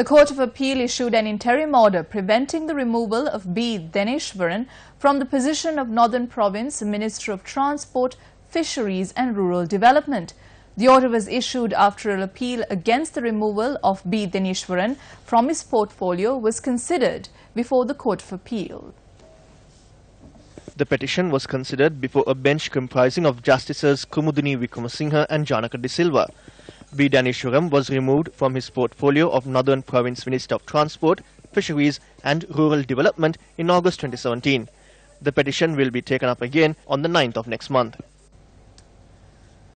The Court of Appeal issued an interim order preventing the removal of B. Deneshwaran from the position of Northern Province Minister of Transport, Fisheries and Rural Development. The order was issued after an appeal against the removal of B. Deneshwaran from his portfolio was considered before the Court of Appeal. The petition was considered before a bench comprising of Justices Kumudini Wickramasinghe and Janaka de Silva. B. Deneshwaran was removed from his portfolio of Northern Province Minister of Transport, Fisheries and Rural Development in August 2017. The petition will be taken up again on the 9th of next month.